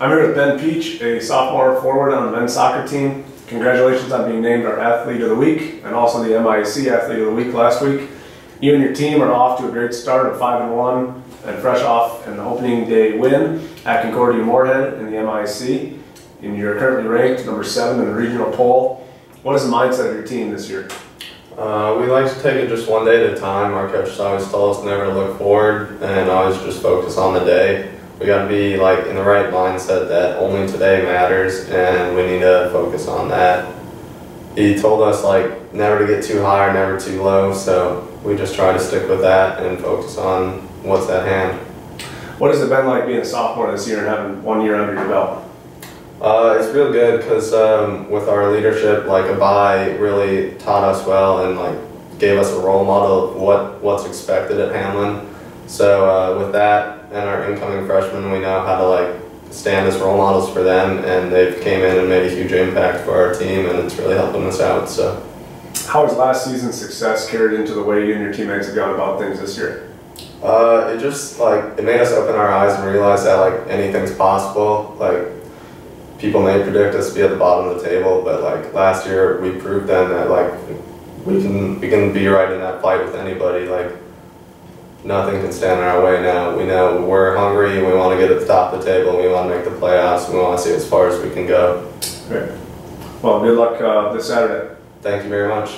I'm here with Ben Pietsch, a sophomore forward on the men's soccer team. Congratulations on being named our Athlete of the Week and also the MIAC Athlete of the Week last week. You and your team are off to a great start of 5 and 1 and fresh off an opening day win at Concordia Moorhead in the MIAC. And you're currently ranked number 7 in the regional poll. What is the mindset of your team this year? Uh, we like to take it just one day at a time. Our coach always told us never to look forward and always just focus on the day. We got to be like in the right mindset that only today matters and we need to focus on that. He told us like never to get too high or never too low, so we just try to stick with that and focus on what's at hand. What has it been like being a sophomore this year and having one year under your belt? Uh, it's real good because um, with our leadership, like Abai really taught us well and like gave us a role model of what what's expected at Hamline. So uh, with that and our incoming freshmen, we know how to like stand as role models for them, and they've came in and made a huge impact for our team, and it's really helping us out. So. How has last season's success carried into the way you and your teammates have gone about things this year? Uh, it just like it made us open our eyes and realize that like anything's possible. Like people may predict us to be at the bottom of the table, but like last year we proved them that like we can we can be right in that fight with anybody. Like nothing can stand in our way now. We know we're hungry. We want to get at the top of the table. We want to make the playoffs. We want to see as far as we can go. Great. Well, good luck uh, this Saturday. Thank you very much.